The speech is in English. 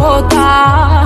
voltar.